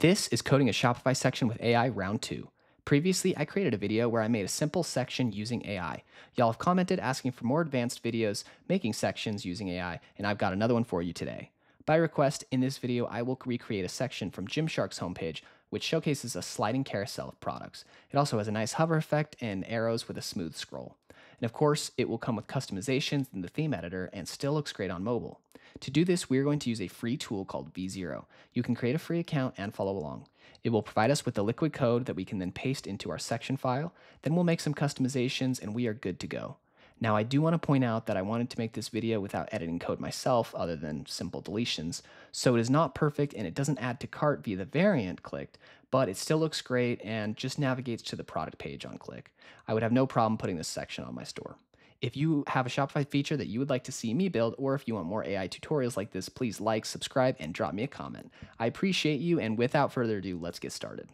This is coding a Shopify section with AI round two. Previously, I created a video where I made a simple section using AI. Y'all have commented asking for more advanced videos making sections using AI, and I've got another one for you today. By request, in this video, I will recreate a section from Gymshark's homepage, which showcases a sliding carousel of products. It also has a nice hover effect and arrows with a smooth scroll. And of course, it will come with customizations in the theme editor and still looks great on mobile. To do this, we are going to use a free tool called V0. You can create a free account and follow along. It will provide us with the liquid code that we can then paste into our section file. Then we'll make some customizations and we are good to go. Now, I do want to point out that I wanted to make this video without editing code myself other than simple deletions, so it is not perfect and it doesn't add to cart via the variant clicked, but it still looks great and just navigates to the product page on click. I would have no problem putting this section on my store. If you have a Shopify feature that you would like to see me build, or if you want more AI tutorials like this, please like, subscribe, and drop me a comment. I appreciate you, and without further ado, let's get started.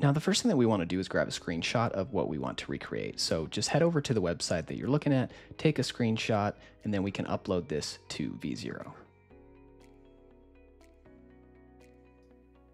Now, the first thing that we want to do is grab a screenshot of what we want to recreate. So just head over to the website that you're looking at, take a screenshot, and then we can upload this to V0.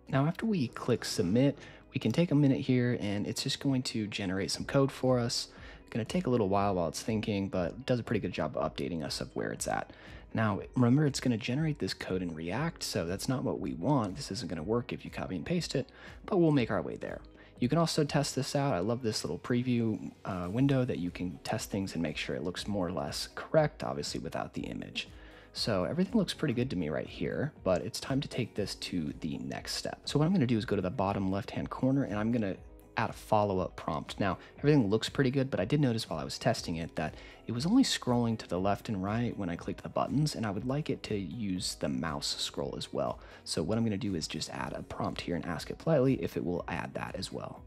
Now, after we click submit, we can take a minute here and it's just going to generate some code for us. It's going to take a little while while it's thinking, but it does a pretty good job of updating us of where it's at. Now, remember, it's going to generate this code in React, so that's not what we want. This isn't going to work if you copy and paste it, but we'll make our way there. You can also test this out. I love this little preview uh, window that you can test things and make sure it looks more or less correct, obviously without the image. So everything looks pretty good to me right here, but it's time to take this to the next step. So what I'm gonna do is go to the bottom left-hand corner and I'm gonna add a follow-up prompt. Now, everything looks pretty good, but I did notice while I was testing it that it was only scrolling to the left and right when I clicked the buttons, and I would like it to use the mouse scroll as well. So what I'm gonna do is just add a prompt here and ask it politely if it will add that as well.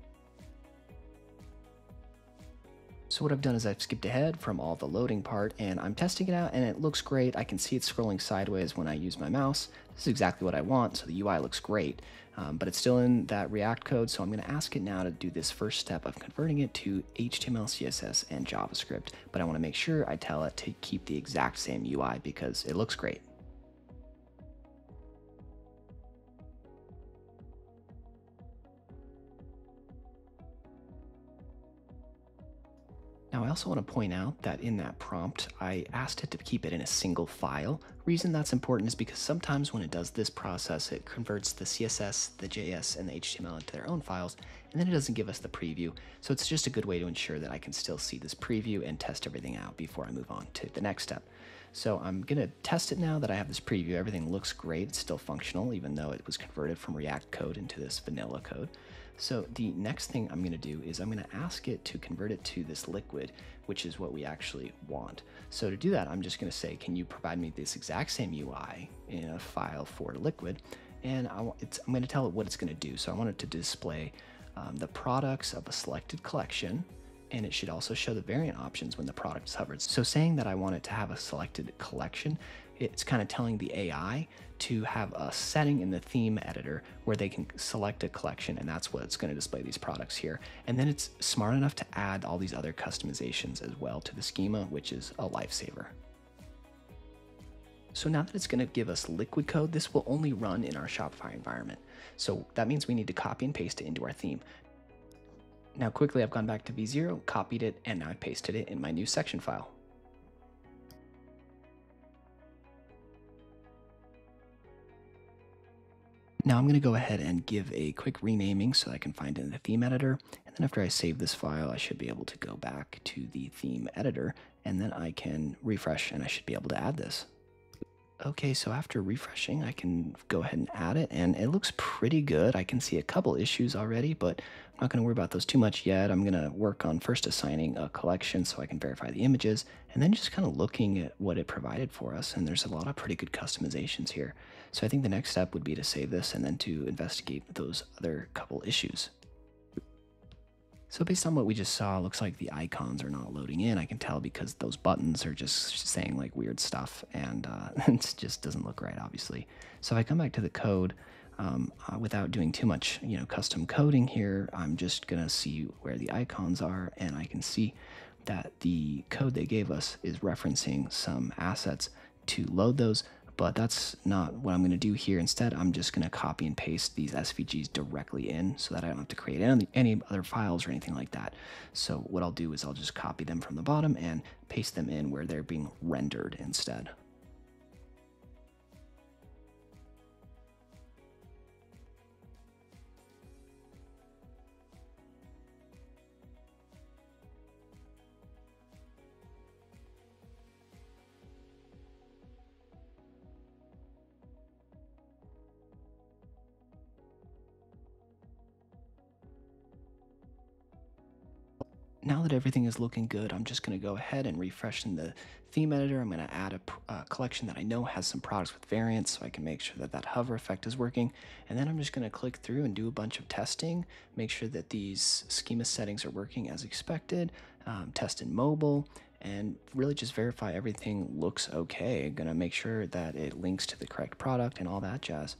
So what I've done is I've skipped ahead from all the loading part and I'm testing it out and it looks great. I can see it scrolling sideways when I use my mouse. This is exactly what I want, so the UI looks great. Um, but it's still in that React code, so I'm going to ask it now to do this first step of converting it to HTML, CSS, and JavaScript. But I want to make sure I tell it to keep the exact same UI because it looks great. Now I also want to point out that in that prompt, I asked it to keep it in a single file. Reason that's important is because sometimes when it does this process, it converts the CSS, the JS, and the HTML into their own files, and then it doesn't give us the preview. So it's just a good way to ensure that I can still see this preview and test everything out before I move on to the next step. So I'm gonna test it now that I have this preview. Everything looks great, it's still functional, even though it was converted from React code into this vanilla code. So the next thing I'm going to do is I'm going to ask it to convert it to this liquid, which is what we actually want. So to do that, I'm just going to say, can you provide me this exact same UI in a file for liquid? And I am going to tell it what it's going to do. So I want it to display um, the products of a selected collection and it should also show the variant options when the product is hovered. So saying that I want it to have a selected collection it's kind of telling the AI to have a setting in the theme editor where they can select a collection and that's what it's going to display these products here. And then it's smart enough to add all these other customizations as well to the schema, which is a lifesaver. So now that it's going to give us liquid code, this will only run in our Shopify environment. So that means we need to copy and paste it into our theme. Now quickly I've gone back to V0, copied it, and now I've pasted it in my new section file. Now I'm going to go ahead and give a quick renaming so I can find it in the theme editor. And then after I save this file, I should be able to go back to the theme editor and then I can refresh and I should be able to add this. Okay, so after refreshing, I can go ahead and add it, and it looks pretty good. I can see a couple issues already, but I'm not going to worry about those too much yet. I'm going to work on first assigning a collection so I can verify the images, and then just kind of looking at what it provided for us, and there's a lot of pretty good customizations here. So I think the next step would be to save this and then to investigate those other couple issues. So based on what we just saw, looks like the icons are not loading in. I can tell because those buttons are just saying like weird stuff and uh, it just doesn't look right, obviously. So if I come back to the code, um, uh, without doing too much, you know, custom coding here, I'm just gonna see where the icons are and I can see that the code they gave us is referencing some assets to load those, but that's not what I'm going to do here. Instead, I'm just going to copy and paste these SVGs directly in so that I don't have to create any, any other files or anything like that. So what I'll do is I'll just copy them from the bottom and paste them in where they're being rendered instead. Now that everything is looking good, I'm just going to go ahead and refresh in the theme editor. I'm going to add a uh, collection that I know has some products with variants so I can make sure that that hover effect is working. And then I'm just going to click through and do a bunch of testing, make sure that these schema settings are working as expected, um, test in mobile, and really just verify everything looks okay. I'm going to make sure that it links to the correct product and all that jazz.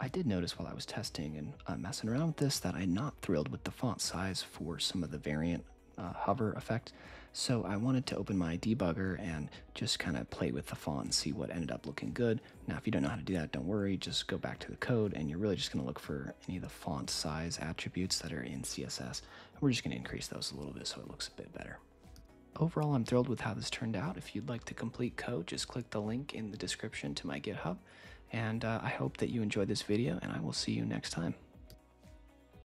I did notice while I was testing and uh, messing around with this that I'm not thrilled with the font size for some of the variant uh, hover effect. So I wanted to open my debugger and just kind of play with the font and see what ended up looking good. Now, if you don't know how to do that, don't worry. Just go back to the code and you're really just going to look for any of the font size attributes that are in CSS. And we're just going to increase those a little bit so it looks a bit better. Overall, I'm thrilled with how this turned out. If you'd like to complete code, just click the link in the description to my GitHub. And uh, I hope that you enjoyed this video, and I will see you next time.